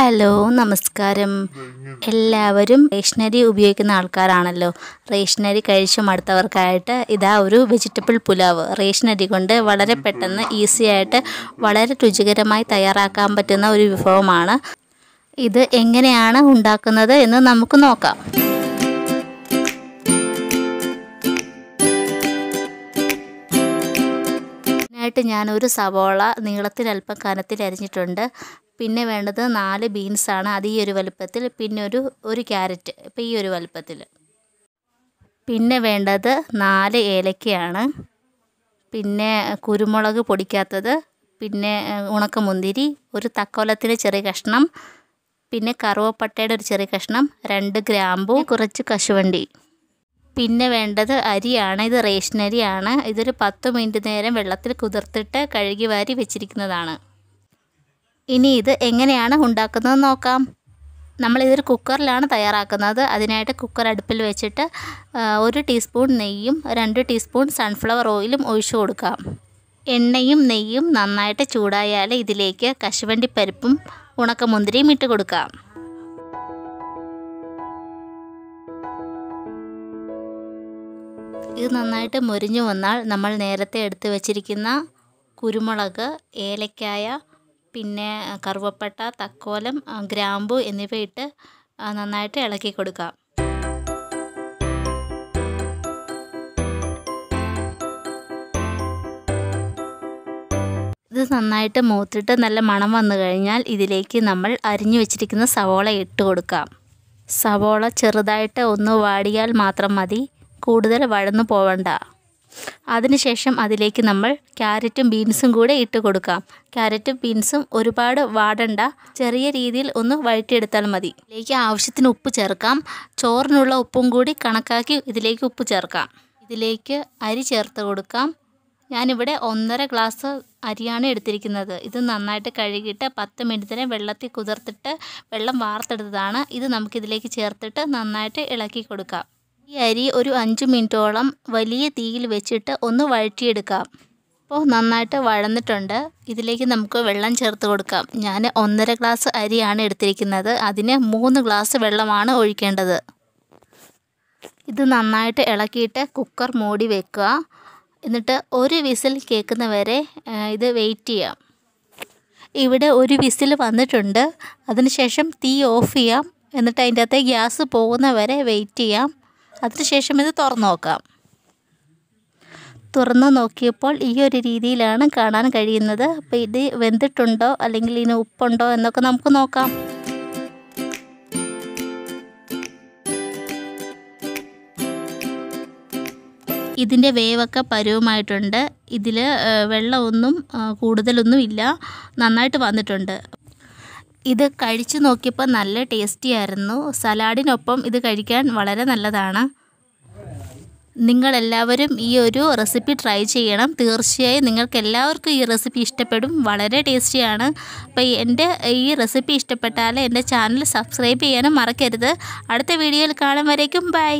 Hello നമസ്കാരം. എല്ലാവരും റേഷനരി ഉപയോഗിക്കുന്ന ആൾക്കാരാണല്ലോ. റേഷനരി കഴിച്ചു മടുത്തവർക്കായിട്ട് ഇതാ ഒരു വെജിറ്റബിൾ പുലാവ്. റേഷനരി കൊണ്ട് വളരെ പെട്ടെന്ന് ഈസി ആയിട്ട് വളരെ രുചികരമായി തയ്യാറാക്കാൻ പറ്റുന്ന ഒരു വിഭവമാണ്. ഇത് എങ്ങനെയാണ് ഉണ്ടാക്കുന്നത് എന്ന് നമുക്ക് നോക്കാം. ഇതിനായിട്ട് ഞാനൊരു സവോള നീളത്തിൽ അല്പം കനത്തിൽ അരിഞ്ഞിട്ടുണ്ട്. പിന്നെ വേണ്ടത് നാല് ബീൻസാണ് അത് ഈ ഒരു വലുപ്പത്തിൽ പിന്നെ ഒരു ഒരു ക്യാരറ്റ് ഇപ്പോൾ ഈ ഒരു വലുപ്പത്തിൽ. പിന്നെ വേണ്ടത് നാല് ഏലക്കയാണ്. പിന്നെ കുരുമുളക് പൊടിക്കാത്തത് പിന്നെ ഉണക്കമുന്തിരി ഒരു തക്കോലത്തിന്റെ ചെറിയ കഷ്ണം പിന്നെ കറുവപ്പട്ടയുടെ ഒരു ചെറിയ കഷ്ണം രണ്ട് ഗ്രാമ്പു കുറച്ച് കശുവണ്ടി. പിന്നെ വേണ്ടത് അരിയാണ്. ഇത് റേഷൻ അരിയാണ് ഇതൊരു പത്ത് മിനിറ്റ് നേരം വെള്ളത്തിൽ കുതിർത്തിട്ട് കഴുകി വാരി വെച്ചിരിക്കുന്നതാണ്. ഇനി ഇത് എങ്ങനെയാണ് ഉണ്ടാക്കുന്നത് നോക്കാം. നമ്മളിതൊരു കുക്കറിലാണ് തയ്യാറാക്കുന്നത്. അതിനായിട്ട് കുക്കർ അടുപ്പിൽ വെച്ചിട്ട് ഒരു ടീസ്പൂൺ നെയ്യും രണ്ട് ടീസ്പൂൺ സൺഫ്ലവർ ഓയിലും ഒഴിച്ചു കൊടുക്കാം. എണ്ണയും നെയ്യും നന്നായിട്ട് ചൂടായാൽ ഇതിലേക്ക് കശുവണ്ടി പരിപ്പും ഉണക്കമുന്തിരിയും ഇട്ട് കൊടുക്കാം. ഇത് നന്നായിട്ട് മുരിഞ്ഞു വന്നാൽ നമ്മൾ നേരത്തെ എടുത്തു വച്ചിരിക്കുന്ന കുരുമുളക് ഏലക്കായ പിന്നെ കറുവപ്പട്ട തക്കോലം ഗ്രാമ്പു എന്നിവ ഇട്ട് നന്നായിട്ട് ഇളക്കി കൊടുക്കാം ഇത് നന്നായിട്ട് മൂത്തിട്ട് നല്ല മണം വന്നു കഴിഞ്ഞാൽ ഇതിലേക്ക് നമ്മൾ അരിഞ്ഞു വെച്ചിരിക്കുന്ന സവോള ഇട്ട് കൊടുക്കാം. സവോള ചെറുതായിട്ട് ഒന്ന് വാടിയാൽ മാത്രം മതി. കൂടുതൽ വഴന്നു പോവണ്ട. അതിനുശേഷം അതിലേക്ക് നമ്മൾ ക്യാരറ്റും ബീൻസും കൂടെ ഇട്ട് കൊടുക്കാം. ക്യാരറ്റും ബീൻസും ഒരുപാട് വാടണ്ട ചെറിയ രീതിയിൽ ഒന്ന് വഴറ്റിയെടുത്താൽ മതി. ഇതിലേക്ക് ആവശ്യത്തിന് ഉപ്പ് ചേർക്കാം. ചോറിനുള്ള ഉപ്പും കൂടി കണക്കാക്കി ഇതിലേക്ക് ഉപ്പ് ചേർക്കാം. ഇതിലേക്ക് അരി ചേർത്ത് കൊടുക്കാം. ഞാനിവിടെ ഒന്നര ഗ്ലാസ് അരിയാണ് എടുത്തിരിക്കുന്നത്. ഇത് നന്നായിട്ട് കഴുകിയിട്ട് പത്ത് മിനിറ്റിന് വെള്ളത്തിൽ കുതിർത്തിട്ട് വെള്ളം വാർത്തെടുത്തതാണ്. ഇത് നമുക്കിതിലേക്ക് ചേർത്തിട്ട് നന്നായിട്ട് ഇളക്കി കൊടുക്കാം. ഈ അരി ഒരു അഞ്ച് മിനിറ്റോളം വലിയ തീയിൽ വെച്ചിട്ട് ഒന്ന് വഴറ്റിയെടുക്കാം. അപ്പോൾ നന്നായിട്ട് വഴന്നിട്ടുണ്ട്. ഇതിലേക്ക് നമുക്ക് വെള്ളം ചേർത്ത് കൊടുക്കാം. ഞാൻ ഒന്നര ഗ്ലാസ് അരിയാണ് എടുത്തിരിക്കുന്നത്. അതിന് മൂന്ന് ഗ്ലാസ് വെള്ളമാണ് ഒഴിക്കേണ്ടത്. ഇത് നന്നായിട്ട് ഇളക്കിയിട്ട് കുക്കർ മൂടി വെക്കുക. എന്നിട്ട് ഒരു വിസിൽ കേൾക്കുന്ന വരെ ഇത് വെയിറ്റ് ചെയ്യാം. ഇവിടെ ഒരു വിസിൽ വന്നിട്ടുണ്ട്. അതിനുശേഷം തീ ഓഫ് ചെയ്യാം. എന്നിട്ട് അതിന്റെ അകത്തെ ഗ്യാസ് പോകുന്ന വരെ വെയിറ്റ് ചെയ്യാം. അതിനുശേഷം ഇത് തുറന്നു നോക്കാം. തുറന്നു നോക്കിയപ്പോൾ ഈ ഒരു രീതിയിലാണ് കാണാൻ കഴിയുന്നത്. അപ്പോൾ ഇത് വെന്തിട്ടുണ്ടോ? അല്ലെങ്കിൽ ഇതിന് ഉപ്പുണ്ടോ എന്നൊക്കെ നമുക്ക് നോക്കാം. ഇതിന്റെ വേവൊക്കെ പരുവമായിട്ടുണ്ട്. ഇതിൽ വെള്ളമൊന്നും കൂടുതലൊന്നും ഇല്ല നന്നായിട്ട് വന്നിട്ടുണ്ട്. ഇത് കഴിച്ചു നോക്കിയപ്പോൾ നല്ല ടേസ്റ്റി ആയിരുന്നു. സലാഡിനൊപ്പം ഇത് കഴിക്കാൻ വളരെ നല്ലതാണ്. നിങ്ങളെല്ലാവരും ഈ ഒരു റെസിപ്പി ട്രൈ ചെയ്യണം. തീർച്ചയായും നിങ്ങൾക്ക് എല്ലാവർക്കും ഈ റെസിപ്പി ഇഷ്ടപ്പെടും. വളരെ ടേസ്റ്റിയാണ് അപ്പോൾ എന്റെ ഈ റെസിപ്പി ഇഷ്ടപ്പെട്ടാൽ എന്റെ ചാനൽ സബ്സ്ക്രൈബ് ചെയ്യാനും മറക്കരുത്. അടുത്ത വീഡിയോയിൽ കാണും വരേക്കും. ബൈ